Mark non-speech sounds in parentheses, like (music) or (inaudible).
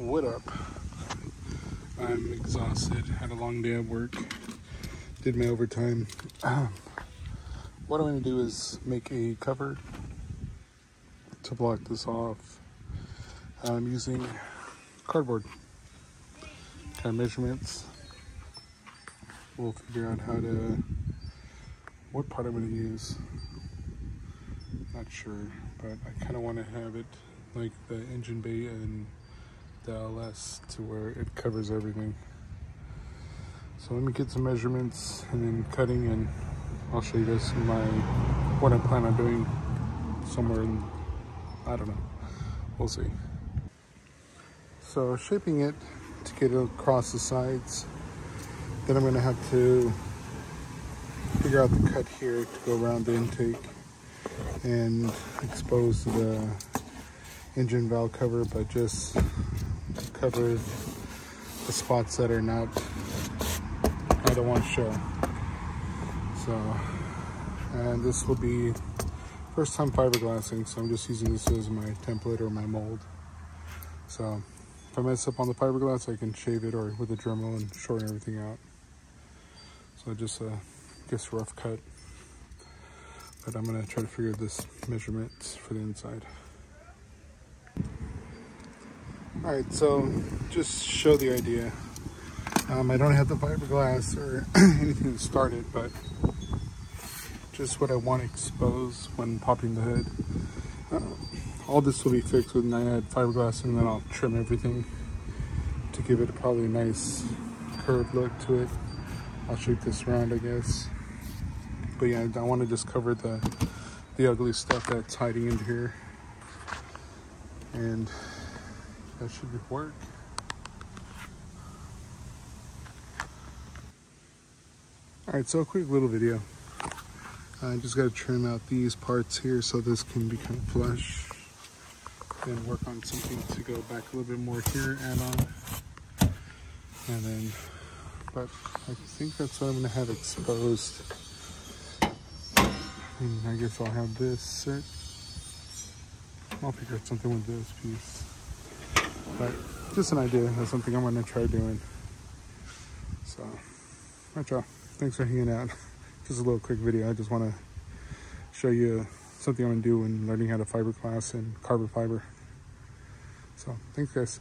What up? I'm exhausted. Had a long day at work. Did my overtime. Um, (clears throat) what I'm going to do is make a cover to block this off. I'm using cardboard kind of measurements. We'll figure out how to what part I'm going to use. Not sure, but I kind of want to have it like the engine bay and the LS to where it covers everything. So let me get some measurements and then cutting and I'll show you guys my what I plan on doing somewhere in I don't know. We'll see. So shaping it to get it across the sides. Then I'm gonna have to figure out the cut here to go around the intake and expose the engine valve cover, but just cover the spots that are not, I don't want to show. So, and this will be first time fiberglassing, so I'm just using this as my template or my mold. So if I mess up on the fiberglass, I can shave it or with a Dremel and shorten everything out. So just a, just rough cut. But I'm gonna try to figure this measurements for the inside. All right, so just show the idea. Um, I don't have the fiberglass or (clears throat) anything to start it, but just what I want to expose when popping the hood. Uh, all this will be fixed with Naiad fiberglass and then I'll trim everything to give it probably a nice curved look to it. I'll shape this around, I guess. But yeah, I want to just cover the, the ugly stuff that's hiding in here. And that should work. All right, so a quick little video. I just got to trim out these parts here so this can become flush. Then work on something to go back a little bit more here and on. And then, but I think that's what I'm gonna have exposed. And I guess I'll have this set. I'll figure out something with this piece. But just an idea of something I'm gonna try doing. So, alright y'all, thanks for hanging out. Just a little quick video. I just wanna show you something I'm gonna do when learning how to fiberglass and carbon fiber. So, thanks guys.